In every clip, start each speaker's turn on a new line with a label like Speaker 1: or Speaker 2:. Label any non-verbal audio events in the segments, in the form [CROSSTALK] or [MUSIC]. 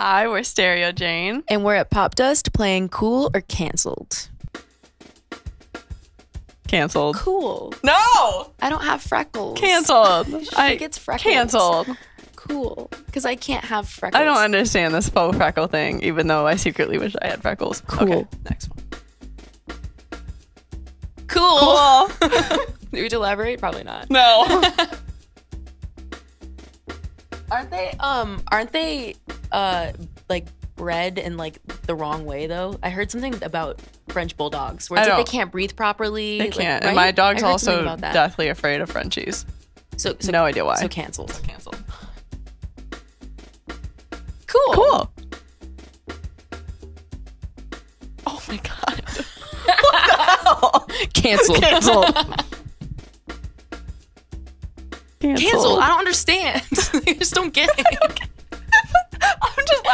Speaker 1: Hi, we're Stereo Jane.
Speaker 2: And we're at Popdust playing Cool or Cancelled.
Speaker 1: Canceled.
Speaker 2: Cool.
Speaker 1: No!
Speaker 2: I don't have freckles.
Speaker 1: Canceled.
Speaker 2: I gets freckles.
Speaker 1: Canceled.
Speaker 2: Cool. Because I can't have freckles.
Speaker 1: I don't understand this faux freckle thing, even though I secretly wish I had freckles.
Speaker 2: Cool.
Speaker 1: Okay, next one.
Speaker 2: Cool.
Speaker 1: Cool. [LAUGHS]
Speaker 2: Do we elaborate? Probably not.
Speaker 1: no. [LAUGHS]
Speaker 2: Aren't they? Um, aren't they? Uh, like bred in like the wrong way though. I heard something about French bulldogs where it's like they can't breathe properly.
Speaker 1: They
Speaker 2: like,
Speaker 1: can't.
Speaker 2: right?
Speaker 1: And my dog's
Speaker 2: I heard something
Speaker 1: also
Speaker 2: about that.
Speaker 1: deathly afraid of Frenchies.
Speaker 2: So, so
Speaker 1: no idea why.
Speaker 2: So canceled.
Speaker 1: Canceled.
Speaker 2: Cool.
Speaker 1: Cool. Oh my god. [LAUGHS] what the hell?
Speaker 2: Canceled.
Speaker 1: Canceled.
Speaker 2: Canceled. I don't understand. [LAUGHS] I just don't get it. [LAUGHS]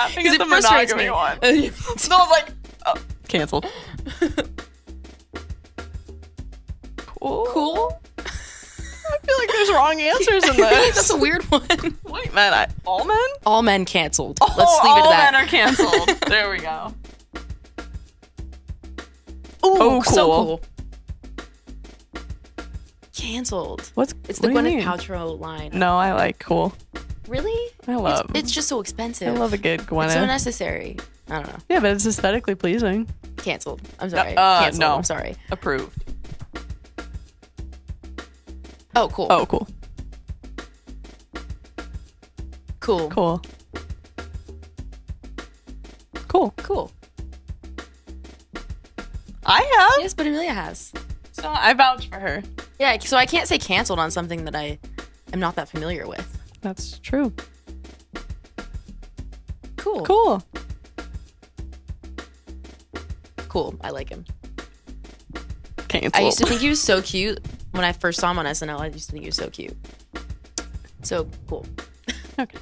Speaker 1: Laughing at
Speaker 2: it
Speaker 1: the
Speaker 2: frustrates
Speaker 1: monogamy
Speaker 2: me.
Speaker 1: one. So I was like, oh, canceled. Cool.
Speaker 2: cool.
Speaker 1: I feel like there's wrong answers in [LAUGHS] this.
Speaker 2: That's a weird one. [LAUGHS]
Speaker 1: Wait, man, I, all men?
Speaker 2: All men canceled.
Speaker 1: Oh,
Speaker 2: Let's leave it at that.
Speaker 1: All men are canceled. [LAUGHS] there we go.
Speaker 2: Ooh,
Speaker 1: Oh,
Speaker 2: so
Speaker 1: cool.
Speaker 2: cool. Canceled.
Speaker 1: What's
Speaker 2: It's the
Speaker 1: what do you
Speaker 2: Gwyneth
Speaker 1: mean?
Speaker 2: Paltrow line.
Speaker 1: No, I like cool.
Speaker 2: Really?
Speaker 1: I love.
Speaker 2: It's, it's just so expensive.
Speaker 1: I love a good Gwyneth.
Speaker 2: It's so necessary. I don't know.
Speaker 1: yeah, but it's aesthetically pleasing.
Speaker 2: Canceled. I'm sorry.
Speaker 1: uh,
Speaker 2: Canceled.
Speaker 1: no.
Speaker 2: I'm sorry.
Speaker 1: Approved.
Speaker 2: Oh, cool.
Speaker 1: Oh, cool.
Speaker 2: cool.
Speaker 1: Cool. Cool.
Speaker 2: Cool.
Speaker 1: I have.
Speaker 2: Yes, but Emilia has.
Speaker 1: So I vouch for her.
Speaker 2: Yeah, so I can't say canceled on something that I am not that familiar with.
Speaker 1: That's true.
Speaker 2: Cool.
Speaker 1: Cool.
Speaker 2: Cool. I like him.
Speaker 1: Canceled.
Speaker 2: I used to think he was so [LAUGHS] cute when I first saw him on SNL. I used to think he was so cute. So cool.
Speaker 1: Okay.